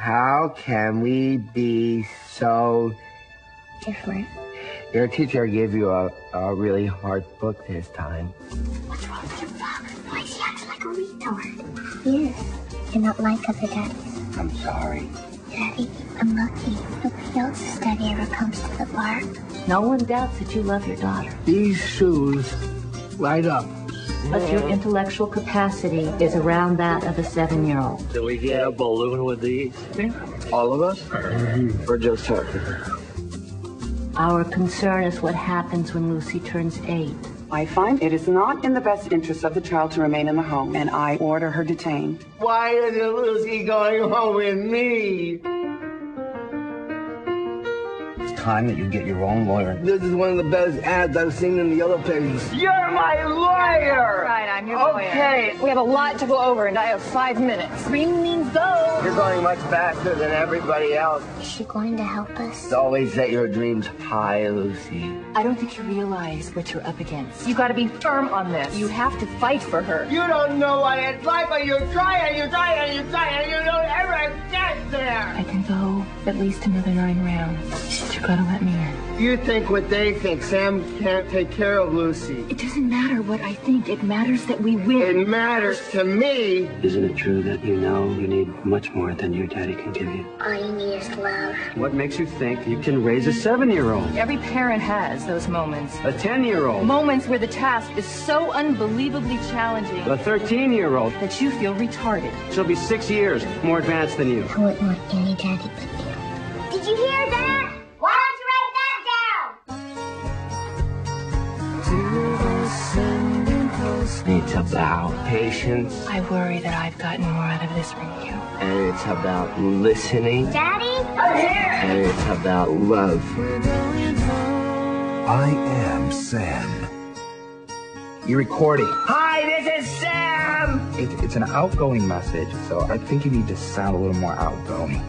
How can we be so Different. Your teacher gave you a, a really hard book this time. What's wrong with your father? Why is he acting like a retard? Yes. You're not like other daddies. I'm sorry. Daddy, I'm lucky. Nobody else's daddy ever comes to the park. No one doubts that you love your daughter. These shoes light up. But your intellectual capacity is around that of a seven-year-old. Do we get a balloon with these? All of us? Mm-hmm. Or just her? Our concern is what happens when Lucy turns eight. I find it is not in the best interest of the child to remain in the home, and I order her detained. Why isn't Lucy going home with me? It's time that you get your own lawyer. This is one of the best ads I've seen in the yellow pages. You're my lawyer! Right, I'm your lawyer. Okay, we have a lot to go over, and I have five minutes. Green means go. You're going much faster than everybody else. Is she going to help us? Always set your dreams high, Lucy. I don't think you realize what you're up against. You gotta be firm on this. You have to fight for her. You don't know what it's like, but you try and you try and you try and you don't ever get there. I can go at least another nine rounds. But you gotta let me in. You think what they think. Sam can't take care of Lucy. It doesn't matter what I think. It matters that we win. It matters to me. Isn't it true that you know you need much more than your daddy can give you? All you need is love. What makes you think you can raise a seven-year-old? Every parent has those moments. A ten-year-old? Moments where the task is so unbelievably challenging A thirteen-year-old? that you feel retarded. She'll be six years more advanced than you. I wouldn't want any daddy but you. Did you hear that? It's about patience, I worry that I've gotten more out of this from you. and it's about listening, Daddy? Oh here! And it's about love. I am Sam. You're recording. Hi, this is Sam! It, it's an outgoing message, so I think you need to sound a little more outgoing.